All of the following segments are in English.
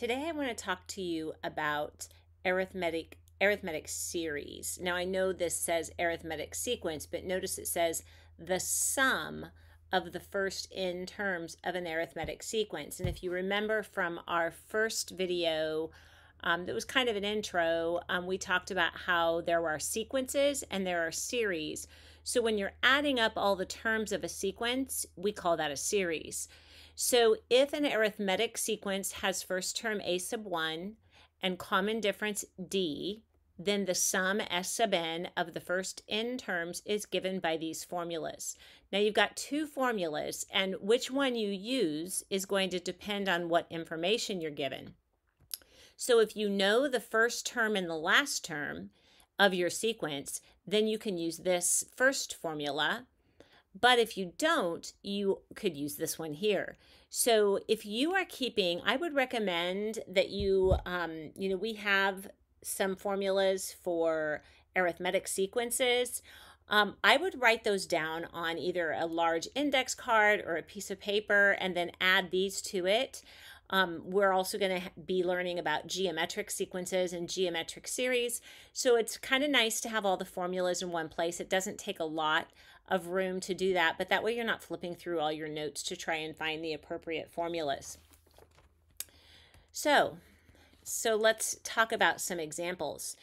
Today I want to talk to you about arithmetic arithmetic series. Now I know this says arithmetic sequence, but notice it says the sum of the first n terms of an arithmetic sequence. And if you remember from our first video, um, that was kind of an intro, um, we talked about how there are sequences and there are series. So when you're adding up all the terms of a sequence, we call that a series. So if an arithmetic sequence has first term a sub 1 and common difference d, then the sum s sub n of the first n terms is given by these formulas. Now you've got two formulas, and which one you use is going to depend on what information you're given. So if you know the first term and the last term of your sequence, then you can use this first formula but if you don't, you could use this one here. So if you are keeping, I would recommend that you, um, you know, we have some formulas for arithmetic sequences. Um, I would write those down on either a large index card or a piece of paper and then add these to it. Um, we're also going to be learning about geometric sequences and geometric series. So it's kind of nice to have all the formulas in one place. It doesn't take a lot of room to do that, but that way you're not flipping through all your notes to try and find the appropriate formulas. So, so let's talk about some examples.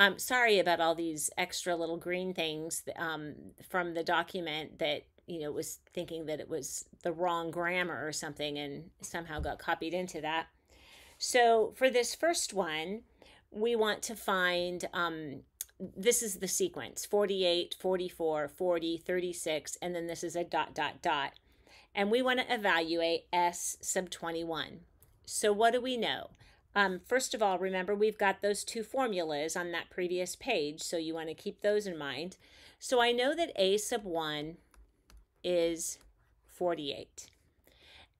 I'm um, sorry about all these extra little green things um, from the document that you know was thinking that it was the wrong grammar or something and somehow got copied into that. So for this first one, we want to find um, this is the sequence 48, 44, 40, 36, and then this is a dot, dot, dot. And we want to evaluate S sub 21. So what do we know? Um, first of all, remember we've got those two formulas on that previous page, so you want to keep those in mind. So I know that A sub 1 is 48.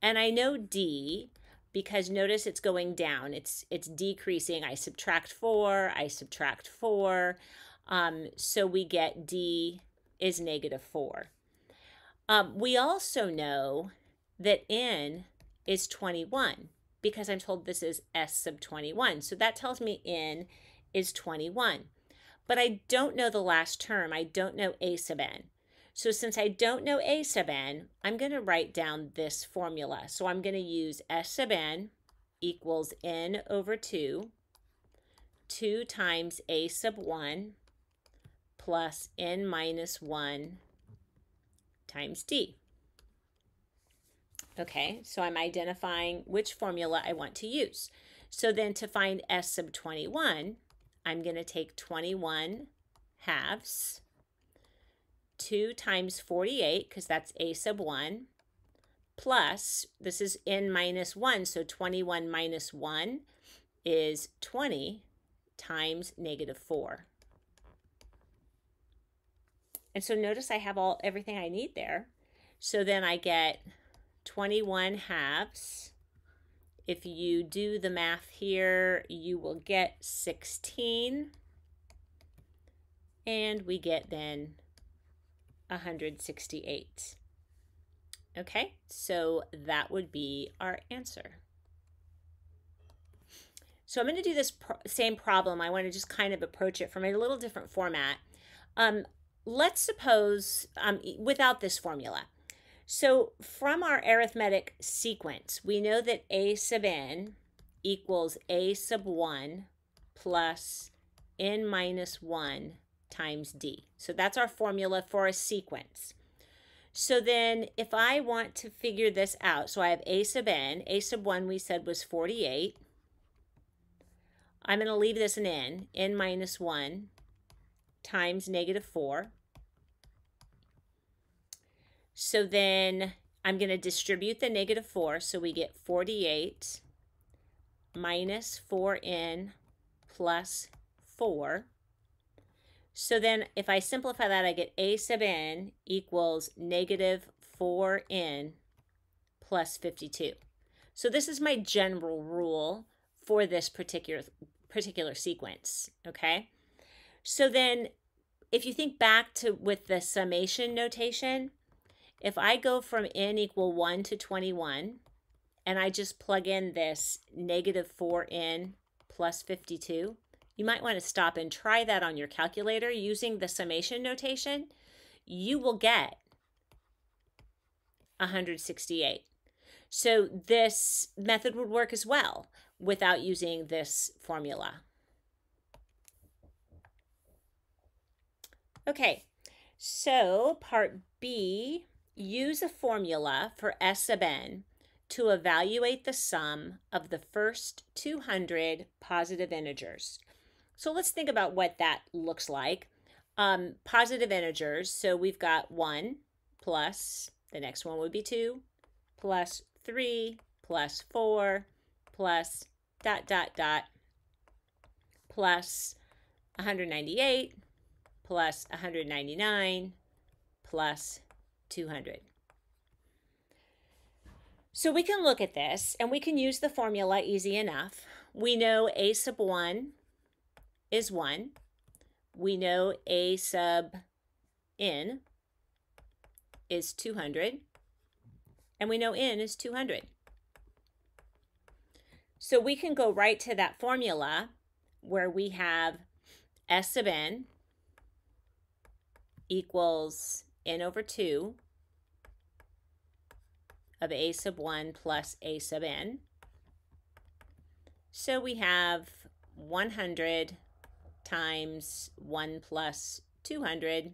And I know D because notice it's going down. It's it's decreasing. I subtract 4, I subtract 4. Um, so we get D is negative 4. Um, we also know that N is 21 because I'm told this is S sub 21. So that tells me N is 21. But I don't know the last term. I don't know A sub N. So since I don't know a sub n, I'm going to write down this formula. So I'm going to use s sub n equals n over 2, 2 times a sub 1 plus n minus 1 times d. Okay, so I'm identifying which formula I want to use. So then to find s sub 21, I'm going to take 21 halves 2 times 48, because that's a sub 1, plus, this is n minus 1, so 21 minus 1 is 20 times negative 4. And so notice I have all everything I need there. So then I get 21 halves. If you do the math here, you will get 16. And we get then 168. Okay, so that would be our answer. So I'm going to do this pro same problem. I want to just kind of approach it from a little different format. Um, let's suppose um, without this formula. So from our arithmetic sequence, we know that a sub n equals a sub 1 plus n minus 1 times d. So that's our formula for a sequence. So then if I want to figure this out, so I have a sub n, a sub 1 we said was 48. I'm going to leave this an n, n minus 1 times negative 4. So then I'm going to distribute the negative 4, so we get 48 minus 4n plus 4. So then if I simplify that, I get a sub n equals negative 4n plus 52. So this is my general rule for this particular particular sequence, okay? So then if you think back to with the summation notation, if I go from n equal 1 to 21, and I just plug in this negative 4n plus 52, you might want to stop and try that on your calculator using the summation notation. You will get 168. So this method would work as well without using this formula. Okay, so part B, use a formula for S sub n to evaluate the sum of the first 200 positive integers. So let's think about what that looks like. Um, positive integers, so we've got 1 plus, the next one would be 2, plus 3, plus 4, plus dot, dot, dot, plus 198, plus 199, plus 200. So we can look at this and we can use the formula easy enough. We know a sub 1 is 1. We know a sub n is 200. And we know n is 200. So we can go right to that formula where we have S sub n equals n over 2 of a sub 1 plus a sub n. So we have 100 times 1 plus 200.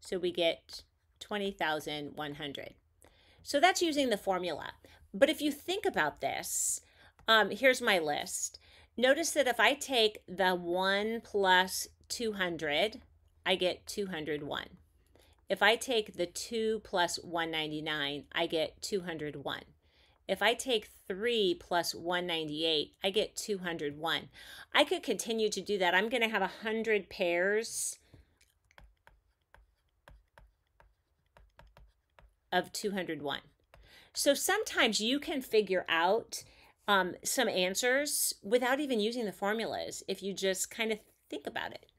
So we get 20,100. So that's using the formula. But if you think about this, um, here's my list. Notice that if I take the 1 plus 200, I get 201. If I take the 2 plus 199, I get 201. If I take 3 plus 198, I get 201. I could continue to do that. I'm going to have 100 pairs of 201. So sometimes you can figure out um, some answers without even using the formulas if you just kind of think about it.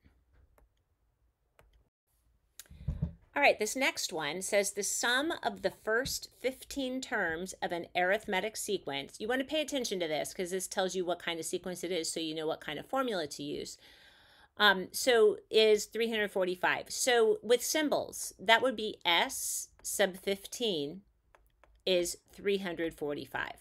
All right, this next one says the sum of the first 15 terms of an arithmetic sequence. You want to pay attention to this because this tells you what kind of sequence it is so you know what kind of formula to use. Um, so is 345. So with symbols, that would be S sub 15 is 345.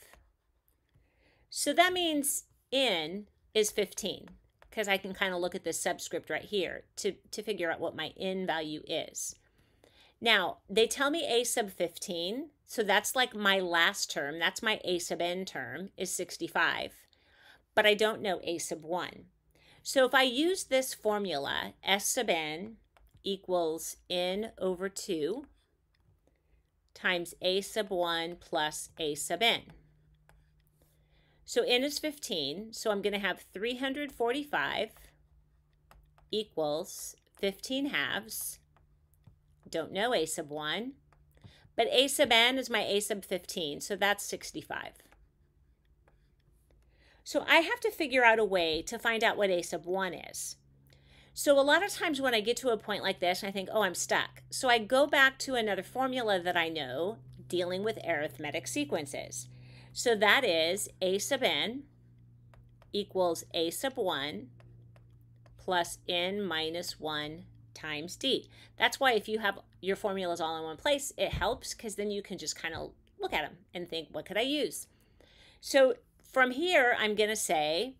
So that means N is 15 because I can kind of look at this subscript right here to, to figure out what my N value is. Now, they tell me A sub 15, so that's like my last term. That's my A sub n term is 65, but I don't know A sub 1. So if I use this formula, S sub n equals n over 2 times A sub 1 plus A sub n. So n is 15, so I'm going to have 345 equals 15 halves don't know a sub 1. But a sub n is my a sub 15, so that's 65. So I have to figure out a way to find out what a sub 1 is. So a lot of times when I get to a point like this, I think, oh, I'm stuck. So I go back to another formula that I know dealing with arithmetic sequences. So that is a sub n equals a sub 1 plus n minus 1 times d. That's why if you have your formulas all in one place, it helps because then you can just kind of look at them and think, what could I use? So from here, I'm going to say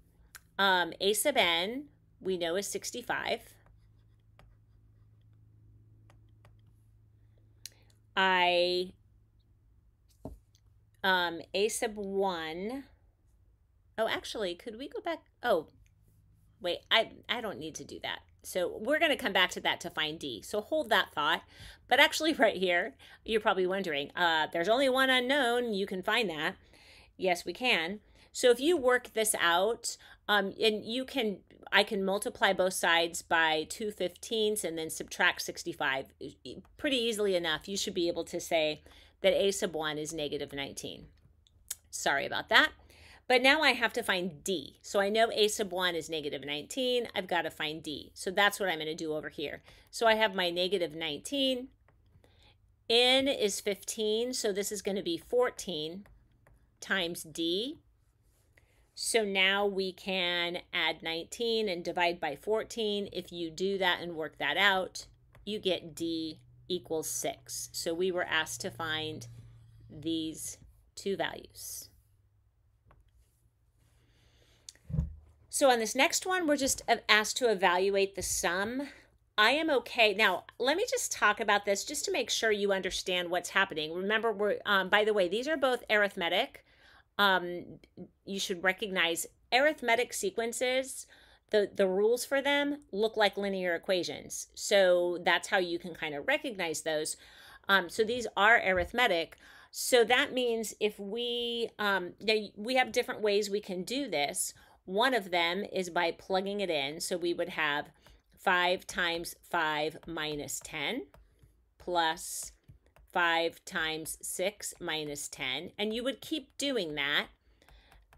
um, a sub n, we know is 65. I, um, a sub 1, oh, actually, could we go back? Oh, wait, I, I don't need to do that. So we're going to come back to that to find D. So hold that thought. But actually right here, you're probably wondering, uh, there's only one unknown. You can find that. Yes, we can. So if you work this out, um, and you can, I can multiply both sides by 2 fifteenths and then subtract 65. Pretty easily enough, you should be able to say that a sub 1 is negative 19. Sorry about that. But now I have to find D. So I know A sub 1 is negative 19. I've got to find D. So that's what I'm going to do over here. So I have my negative 19. n is 15, so this is going to be 14 times d. So now we can add 19 and divide by 14. If you do that and work that out, you get d equals 6. So we were asked to find these two values. So on this next one, we're just asked to evaluate the sum. I am okay. Now, let me just talk about this just to make sure you understand what's happening. Remember, we're, um, by the way, these are both arithmetic. Um, you should recognize arithmetic sequences the the rules for them look like linear equations. So that's how you can kind of recognize those. Um, so these are arithmetic. So that means if we um, now we have different ways we can do this. One of them is by plugging it in. So we would have 5 times 5 minus 10 plus 5 times 6 minus 10. And you would keep doing that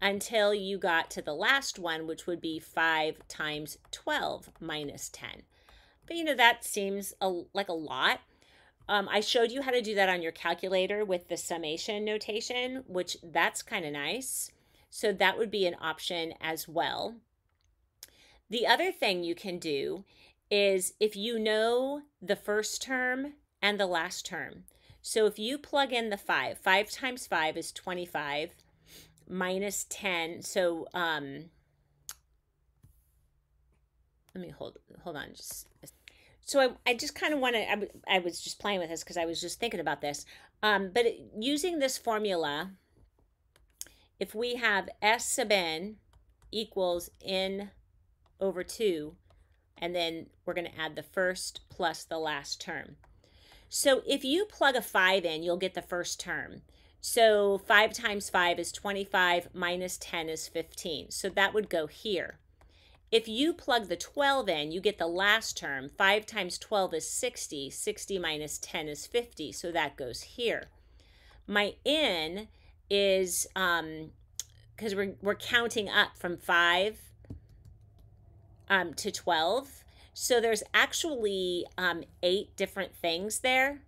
until you got to the last one, which would be 5 times 12 minus 10. But you know, that seems a, like a lot. Um, I showed you how to do that on your calculator with the summation notation, which that's kind of nice. So that would be an option as well. The other thing you can do is if you know the first term and the last term. So if you plug in the 5, 5 times 5 is 25 minus 10. So, um, let me hold, hold on. Just, so I, I just kind of want to, I, I was just playing with this because I was just thinking about this. Um, but it, using this formula, if we have S sub n equals n over 2, and then we're going to add the first plus the last term. So if you plug a 5 in, you'll get the first term. So 5 times 5 is 25, minus 10 is 15. So that would go here. If you plug the 12 in, you get the last term. 5 times 12 is 60. 60 minus 10 is 50. So that goes here. My n is, um, because we're, we're counting up from 5 um, to 12. So there's actually um, eight different things there.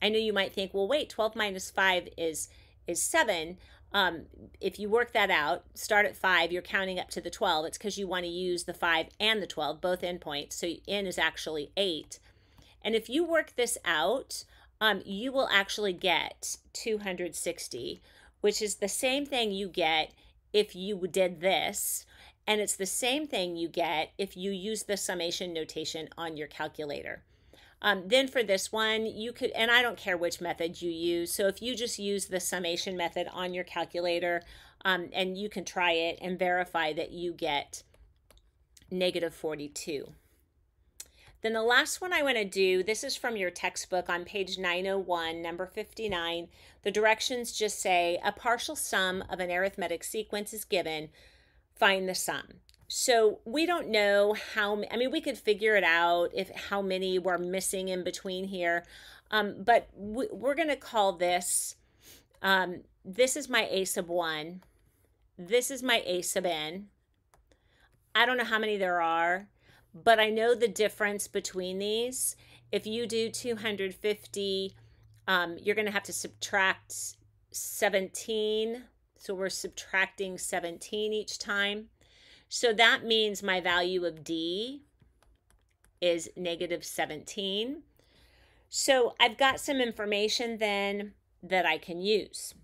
I know you might think, well, wait, 12 minus 5 is is 7. Um, if you work that out, start at 5, you're counting up to the 12. It's because you want to use the 5 and the 12, both endpoints. So n is actually 8. And if you work this out, um, you will actually get 260, which is the same thing you get if you did this. And it's the same thing you get if you use the summation notation on your calculator. Um, then for this one, you could, and I don't care which method you use. So if you just use the summation method on your calculator, um, and you can try it and verify that you get negative 42. Then the last one I want to do, this is from your textbook on page 901, number 59. The directions just say a partial sum of an arithmetic sequence is given. Find the sum. So we don't know how, I mean, we could figure it out if how many were missing in between here. Um, but we, are going to call this, um, this is my a sub 1. This is my a sub n. I don't know how many there are, but I know the difference between these. If you do 250, um, you're going to have to subtract 17. So we're subtracting 17 each time. So that means my value of D is negative 17. So I've got some information then that I can use.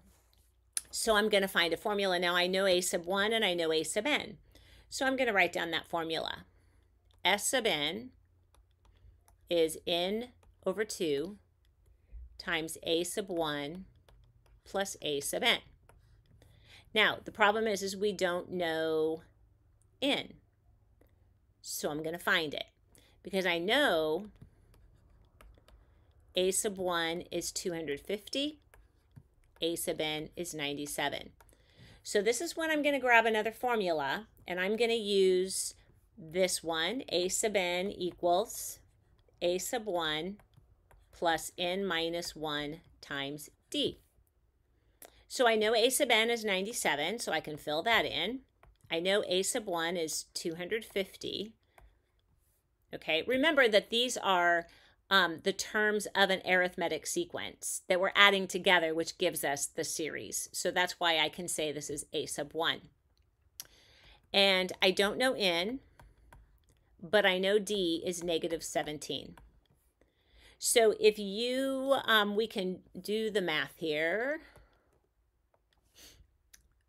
So I'm going to find a formula. Now I know A sub 1 and I know A sub n. So I'm going to write down that formula. S sub n is n over 2 times A sub 1 plus A sub n. Now, the problem is, is we don't know n. So I'm going to find it because I know a sub 1 is 250, a sub n is 97. So this is when I'm going to grab another formula and I'm going to use this one, a sub n equals a sub 1 plus n minus 1 times d. So I know a sub n is 97, so I can fill that in. I know A sub 1 is 250. Okay, remember that these are um, the terms of an arithmetic sequence that we're adding together, which gives us the series. So that's why I can say this is a sub 1. And I don't know n, but I know d is negative 17. So if you, um, we can do the math here.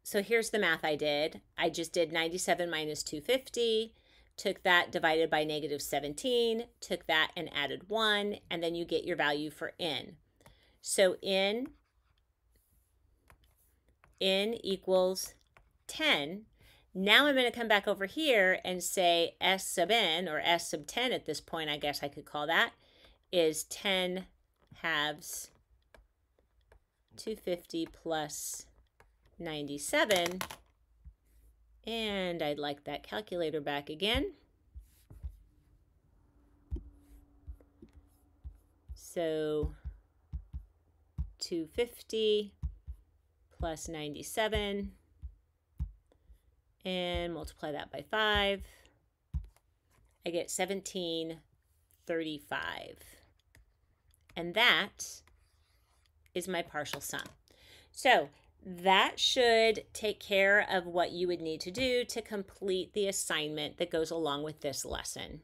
So here's the math I did. I just did 97 minus 250 took that divided by negative 17, took that and added 1, and then you get your value for n. So n, n equals 10. Now I'm going to come back over here and say s sub n, or s sub 10 at this point, I guess I could call that, is 10 halves 250 plus 97 and I'd like that calculator back again. So 250 plus 97 and multiply that by 5. I get 1735. And that is my partial sum. So that should take care of what you would need to do to complete the assignment that goes along with this lesson.